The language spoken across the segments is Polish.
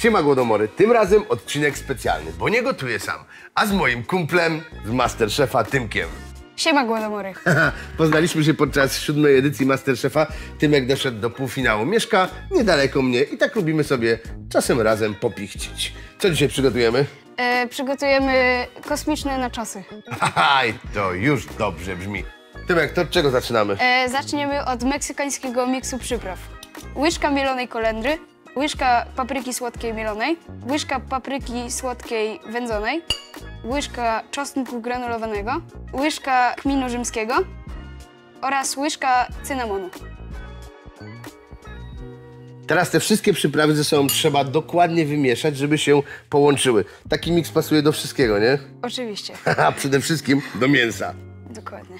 Siema Głodomory, tym razem odcinek specjalny, bo nie gotuję sam, a z moim kumplem z Masterchefa Tymkiem. Siema Głodomory. Poznaliśmy się podczas siódmej edycji Masterchefa. Tymek doszedł do półfinału. Mieszka niedaleko mnie i tak lubimy sobie czasem razem popichcić. Co dzisiaj przygotujemy? E, przygotujemy kosmiczne naczosy. I to już dobrze brzmi. Tymek, to od czego zaczynamy? E, zaczniemy od meksykańskiego miksu przypraw. Łyżka mielonej kolendry, łyżka papryki słodkiej mielonej, łyżka papryki słodkiej wędzonej, łyżka czosnku granulowanego, łyżka kminu rzymskiego oraz łyżka cynamonu. Teraz te wszystkie przyprawy ze sobą trzeba dokładnie wymieszać, żeby się połączyły. Taki miks pasuje do wszystkiego, nie? Oczywiście, Haha, przede wszystkim do mięsa. dokładnie.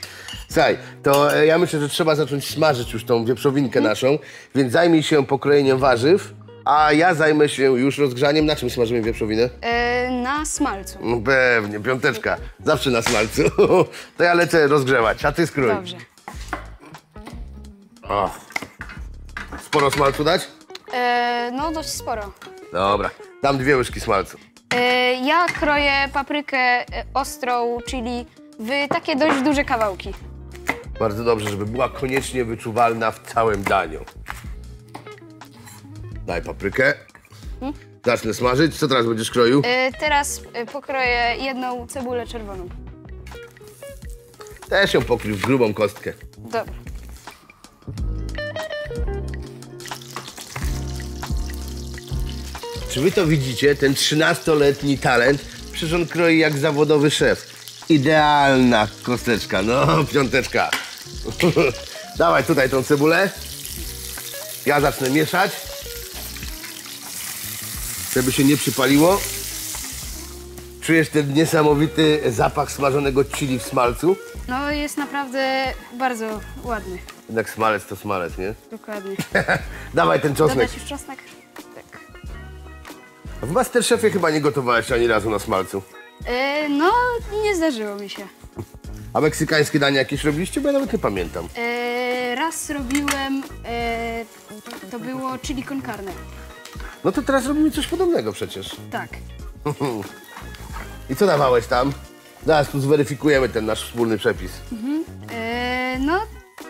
Słuchaj, to e, ja myślę, że trzeba zacząć smażyć już tą wieprzowinkę naszą, więc zajmij się pokrojeniem warzyw, a ja zajmę się już rozgrzaniem. Na czym smażymy wieprzowinę? E, na smalcu. No pewnie, piąteczka. Zawsze na smalcu. To ja lecę rozgrzewać, a ty skrój. Dobrze. O. Sporo smalcu dać? E, no dość sporo. Dobra, dam dwie łyżki smalcu. E, ja kroję paprykę ostrą, czyli w takie dość duże kawałki. Bardzo dobrze, żeby była koniecznie wyczuwalna w całym daniu. Daj paprykę. Zacznę smażyć. Co teraz będziesz kroił? E, teraz e, pokroję jedną cebulę czerwoną. Też ją pokrył w grubą kostkę. Dobra. Czy wy to widzicie? Ten 13-letni talent, przecież on kroi jak zawodowy szef. Idealna kosteczka, no piąteczka. Dawaj tutaj tą cebulę. Ja zacznę mieszać. Żeby się nie przypaliło. Czujesz ten niesamowity zapach smażonego chili w smalcu? No jest naprawdę bardzo ładny. Jednak smalec to smalec, nie? Dokładnie. Dawaj ten czosnek. Dodać już czosnek? Tak. W Masterchefie chyba nie gotowałeś ani razu na smalcu. E, no, nie zdarzyło mi się. A meksykańskie dania jakieś robiliście? Bo ja nawet nie pamiętam. E, raz robiłem, e, to było chili con carne. No to teraz robimy coś podobnego przecież. Tak. I co dawałeś tam? Zaraz tu zweryfikujemy ten nasz wspólny przepis. E, no,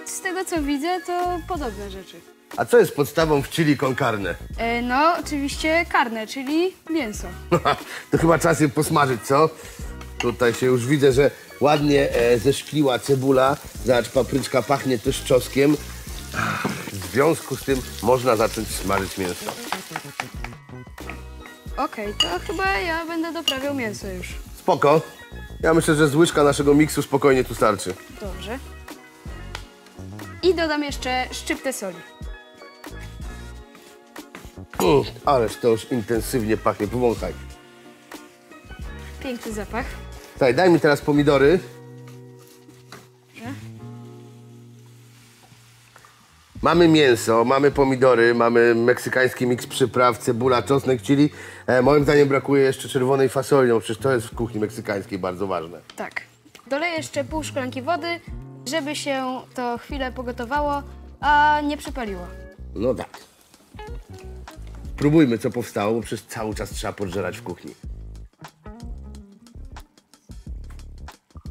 z tego co widzę, to podobne rzeczy. A co jest podstawą w chili con carne? E, no, oczywiście karne, czyli mięso. to chyba czas je posmażyć, co? Tutaj się już widzę, że ładnie e, zeszkliła cebula. Zobacz, papryczka pachnie też czosnkiem. Ach, W związku z tym można zacząć smażyć mięso. Okej, to chyba ja będę doprawiał mięso już. Spoko. Ja myślę, że z łyżka naszego miksu spokojnie tu starczy. Dobrze. I dodam jeszcze szczyptę soli. Mm, ależ to już intensywnie pachnie. Powąchaj. Piękny zapach. Słuchaj, daj mi teraz pomidory. Mamy mięso, mamy pomidory, mamy meksykański miks przypraw, cebula, czosnek, chili. E, moim zdaniem brakuje jeszcze czerwonej fasoli, no przecież to jest w kuchni meksykańskiej bardzo ważne. Tak. Doleję jeszcze pół szklanki wody, żeby się to chwilę pogotowało, a nie przypaliło. No tak. Próbujmy, co powstało, bo przez cały czas trzeba podżerać w kuchni.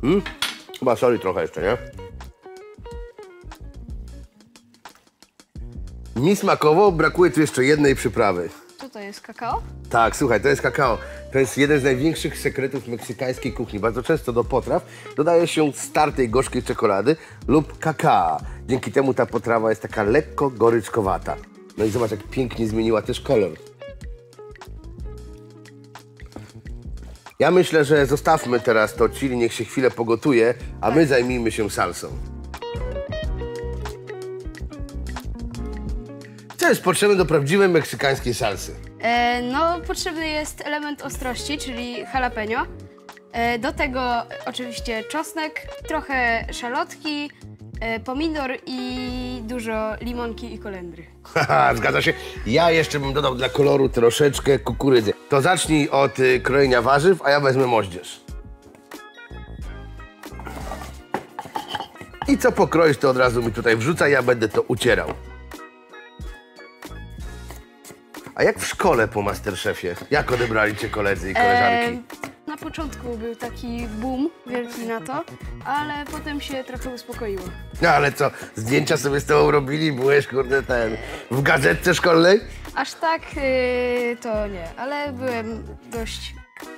Hmm? Chyba soli trochę jeszcze, nie? Mi smakowo brakuje tu jeszcze jednej przyprawy. Co to jest, kakao? Tak, słuchaj, to jest kakao. To jest jeden z największych sekretów meksykańskiej kuchni. Bardzo często do potraw dodaje się startej gorzkiej czekolady lub kakao. Dzięki temu ta potrawa jest taka lekko goryczkowata. No i zobacz, jak pięknie zmieniła też kolor. Ja myślę, że zostawmy teraz to chili, niech się chwilę pogotuje, a my zajmijmy się salsą. Jest potrzebne do prawdziwej meksykańskiej salsy? E, no, potrzebny jest element ostrości, czyli jalapeno. E, do tego oczywiście czosnek, trochę szalotki, e, pomidor i dużo limonki i kolendry. Haha, zgadza się. Ja jeszcze bym dodał dla koloru troszeczkę kukurydzy. To zacznij od y, krojenia warzyw, a ja wezmę moździerz. I co pokroisz, to od razu mi tutaj wrzucaj, ja będę to ucierał. A jak w szkole po Masterchefie? Jak odebrali cię koledzy i koleżanki? E, na początku był taki boom wielki na to, ale potem się trochę uspokoiło. No ale co, zdjęcia sobie z tobą robili? Byłeś, kurde, ten, w gazetce szkolnej? Aż tak e, to nie, ale byłem dość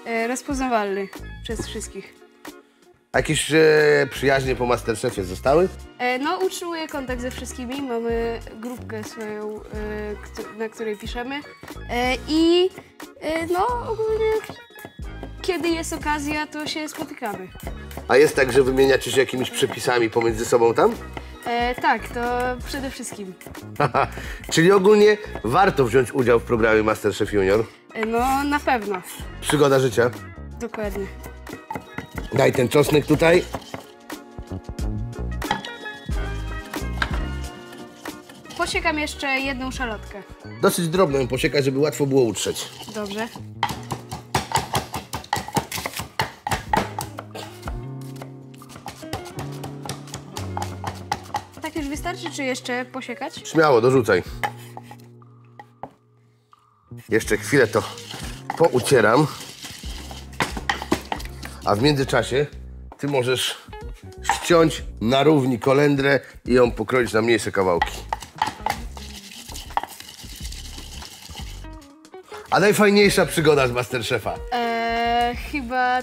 e, rozpoznawalny przez wszystkich. A jakieś e, przyjaźnie po Masterchefie zostały? E, No, utrzymuję kontakt ze wszystkimi. Mamy grupkę swoją, e, któ- na której piszemy. E, I e, no, ogólnie, kiedy jest okazja, to się spotykamy. A jest tak, że wymieniacie się jakimiś przepisami pomiędzy sobą tam? E, tak, to przede wszystkim. Czyli ogólnie warto wziąć udział w programie Masterchef Junior. E, no, na pewno. Przygoda życia. Dokładnie. Daj ten czosnek tutaj. Posiekam jeszcze jedną szalotkę. Dosyć drobno ją posiekać, żeby łatwo było utrzeć. Dobrze. Tak już wystarczy, czy jeszcze posiekać? Śmiało, dorzucaj. Jeszcze chwilę to poucieram. A w międzyczasie ty możesz ściąć na równi kolendrę i ją pokroić na mniejsze kawałki. A najfajniejsza przygoda z Masterchefa. Eee, chyba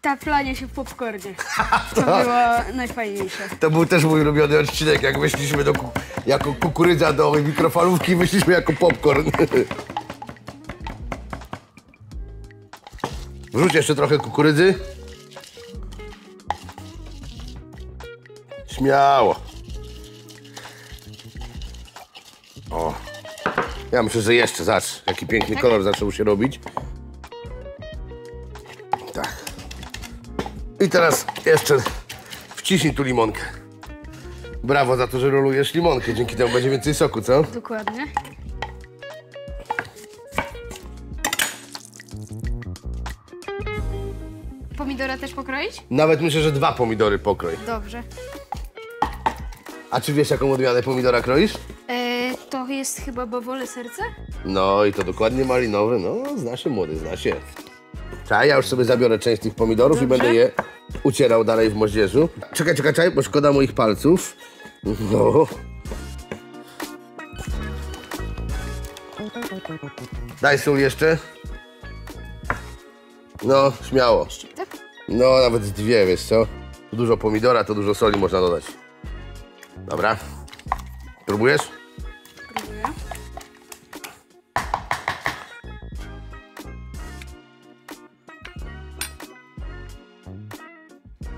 taplanie się w popcornie. To było najfajniejsze. To był też mój ulubiony odcinek, jak weszliśmy do, jako kukurydza do mikrofalówki wyszliśmy jako popcorn. Wrzuć jeszcze trochę kukurydzy. Śmiało. O. Ja myślę, że jeszcze, zobacz, jaki piękny kolor zaczął się robić. Tak. I teraz jeszcze wciśnij tu limonkę. Brawo za to, że rolujesz limonkę. Dzięki temu będzie więcej soku, co? Dokładnie. Pomidora też pokroić? Nawet myślę, że dwa pomidory pokroj. Dobrze. A czy wiesz, jaką odmianę pomidora kroisz? Eee, to jest chyba bawole serce? No i to dokładnie malinowy. No, zna się młody, zna się. Czekaj, ja już sobie zabiorę część tych pomidorów i Dobrze. będę je ucierał dalej w moździerzu. Czekaj, czekaj, czekaj, bo szkoda moich palców. No. Daj sól jeszcze. No, śmiało. Tak? No, nawet dwie, wiesz co? Tu dużo pomidora, to dużo soli można dodać. Dobra. Próbujesz? Próbuję.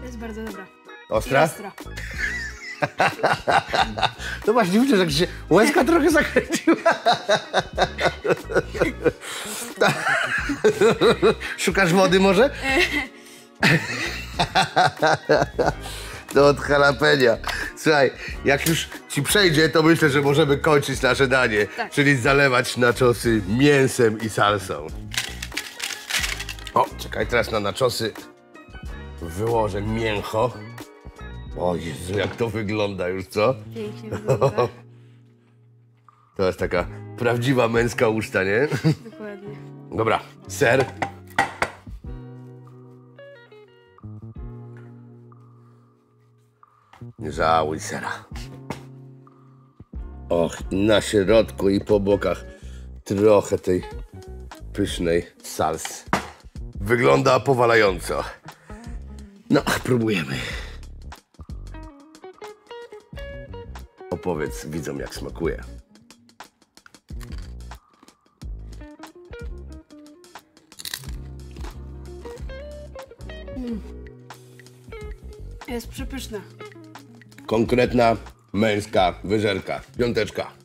Jest bardzo dobra. I Ostra? Ostra. No właśnie, widzę, że się łezka trochę zakręciła. Szukasz wody może? To od jalapenia. Słuchaj, jak już ci przejdzie, to myślę, że możemy kończyć nasze danie. Tak. Czyli zalewać naczosy mięsem i salsą. O, czekaj, teraz na naczosy wyłożę mięcho. O Jezu, jak to wygląda już, co? Pięknie wygląda. To jest taka prawdziwa męska uczta, nie? Dokładnie. Dobra, ser. Żałuj sera. Och, na środku i po bokach trochę tej pysznej salsy. Wygląda powalająco. No, próbujemy. Opowiedz widzom, jak smakuje. Jest przepyszna. Konkretna męska wyżerka. Piąteczka.